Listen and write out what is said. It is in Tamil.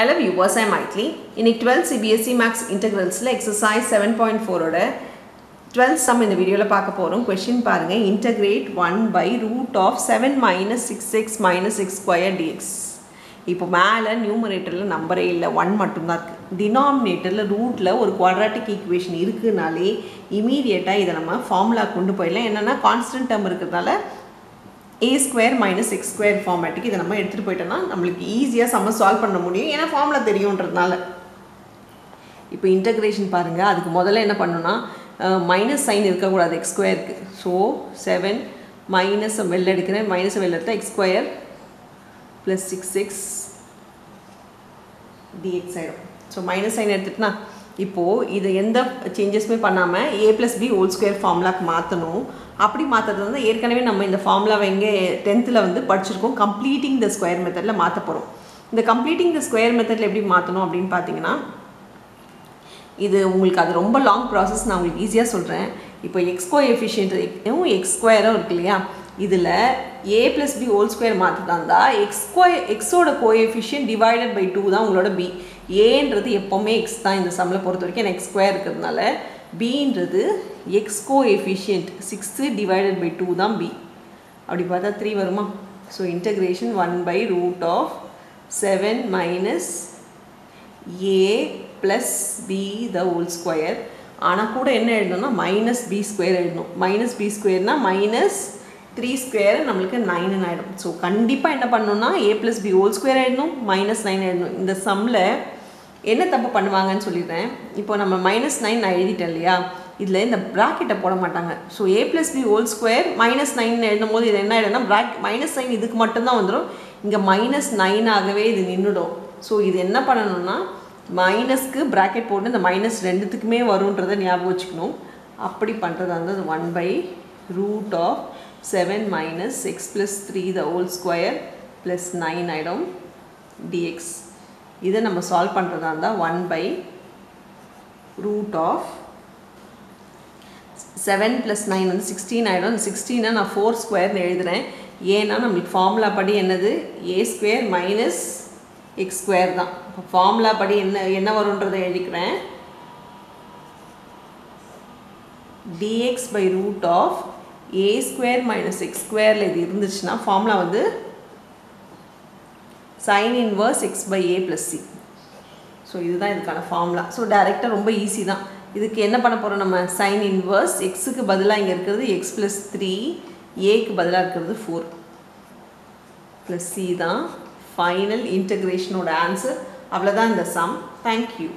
ஹலோ வியூவர்ஸ் ஐ மைட்லி இன்னைக்கு டுவெல்த் சிபிஎஸ்சி மேக்ஸ் இன்டெகிரல்ஸில் எக்ஸசைஸ் செவன் பாயிண்ட் ஃபோரோட டுவெல்த் சம் இந்த வீடியோவில் பார்க்க போகிறோம் கொஷின் பாருங்கள் integrate one by root of seven minus six x minus six square dx இப்போ மேலே நியூமரேட்டரில் நம்பரே இல்லை ஒன் மட்டும்தான் இருக்குது டினாமினேட்டரில் ரூட்டில் ஒரு குவாட்ராட்டிக் ஈக்குவேஷன் இருக்குனாலே இமீடியட்டாக இதை நம்ம ஃபார்முலா கொண்டு போயிடலாம். என்னென்னா கான்ஸ்டன்ட் டேர்ம் இருக்கிறதுனால a square minus x square ஃபார்மேட்டுக்கு இதை நம்ம எடுத்துகிட்டு போயிட்டோம்னா நம்மளுக்கு ஈஸியாக சம்ம சால்வ் பண்ண முடியும். ஏன்னா ஃபார்முலா தெரியுன்றதுனால. இப்போ இன்டகிரேஷன் பாருங்கள் அதுக்கு முதல்ல என்ன பண்ணணும்னா மைனஸ் சைன் இருக்கக்கூடாது எக்ஸ் ஸ்கொயருக்கு ஸோ செவன் மைனஸை வெளில எடுக்கிறேன். மைனஸை வெளில எடுத்தால் x square plus six x dx ஆகிடும் ஸோ மைனஸ் சைன் எடுத்துட்டுனா இப்போது இது எந்த சேஞ்சஸுமே பண்ணாமல் a plus b whole square ஃபார்முலாக்கு மாற்றணும் அப்படி மாற்றுறது வந்து ஏற்கனவே நம்ம இந்த ஃபார்முலாவை எங்கே டென்த்தில் வந்து படிச்சிருக்கோம். கம்ப்ளீட்டிங் த ஸ்கொயர் மெத்தடில் மாற்ற போகிறோம் இந்த கம்ப்ளீட்டிங் த ஸ்கொயர் மெத்தடில் எப்படி மாற்றணும் அப்படின்னு பார்த்தீங்கன்னா இது உங்களுக்கு அது ரொம்ப லாங் ப்ராசஸ் நான் உங்களுக்கு ஈஸியாக சொல்கிறேன் இப்போ எக்ஸ் எஃபிஷியன்ட் எக்ஸ் ஸ்கொயரும் இருக்கு இல்லையா? இதில் a plus b whole square மாற்றி இருந்தால் எக்ஸ் ஸ்கொயர் எக்ஸோட கோஎஃபிஷியன் டிவைடட் பை டூ தான் உங்களோட பி ஏன்றது எப்போவுமே எக்ஸ் தான் இந்த சம்மில் பொறுத்த வரைக்கும் எனக்கு ஸ்கொயர் இருக்கிறதுனால. பின்றது x coefficient sixth divided by two தான் பி அப்படி பார்த்தா த்ரீ வருமா? So integration one by root of seven minus a plus b the whole square ஆனால் கூட என்ன எழுதணும்னா மைனஸ் பி ஸ்கொயர் எழுதணும். மைனஸ் பி ஸ்கொயர்னால் மைனஸ் த்ரீ ஸ்கொயர் நம்மளுக்கு நைன் ஆகிடும் ஸோ கண்டிப்பாக என்ன பண்ணணும்னா a plus b whole square ஆகிடணும் minus nine ஆகிடணும் இந்த சம்மில் என்ன தப்பு பண்ணுவாங்கன்னு சொல்லிடுறேன். இப்போ நம்ம மைனஸ் நைன் நான் எழுதிட்டேன் இல்லையா? இதில் இந்த ப்ராக்கெட்டை போட மாட்டாங்க. So a plus b whole square minus nine எழுதும் போது இது என்ன ஆகிடும்னா ப்ராக் மைனஸ் நைன் இதுக்கு மட்டும்தான் வந்துடும் இங்கே மைனஸ் நைனாகவே இது நின்றுடும் ஸோ இது என்ன பண்ணணும்னா மைனஸ்க்கு ப்ராக்கெட் போட்டு இந்த மைனஸ் ரெண்டுத்துக்குமே வருன்றதை ஞாபகம் வச்சுக்கணும். அப்படி பண்ணுறது வந்து one by root of seven minus x plus three the whole square plus nine ஆகிடும் டிஎக்ஸ் இதை நம்ம சால்வ் பண்ணுறதா இருந்தால் one by root of seven plus nine வந்து சிக்ஸ்டீன் ஆகிடும் அந்த சிக்ஸ்டீனை நான் ஃபோர் ஸ்கொயர்னு எழுதுகிறேன் ஏன்னா நம்மளுக்கு ஃபார்முலா படி என்னது? A square minus x square தான். இப்போ ஃபார்முலா படி என்ன என்ன வரும்ன்றதை எழுதிக்கிறேன். Dx by root of a square minus x ஸ்கொயரில் இது இருந்துச்சுன்னா ஃபார்முலா வந்து sine inverse x by a plus c so இதுதான் இதுக்கான ஃபார்முலா ஸோ டேரெக்டாக ரொம்ப ஈஸி தான். இதுக்கு என்ன பண்ண போகிறோம் நம்ம? சைன் இன்வர்ஸ் எக்ஸுக்கு பதிலாக இங்கே இருக்கிறது எக்ஸ் ப்ளஸ் த்ரீ ஏக்கு பதிலாக இருக்கிறது ஃபோர் ப்ளஸ் சி தான் ஃபைனல் இன்டகிரேஷனோட ஆன்சர் அவ்வளோதான் இந்த சம் தேங்க்யூ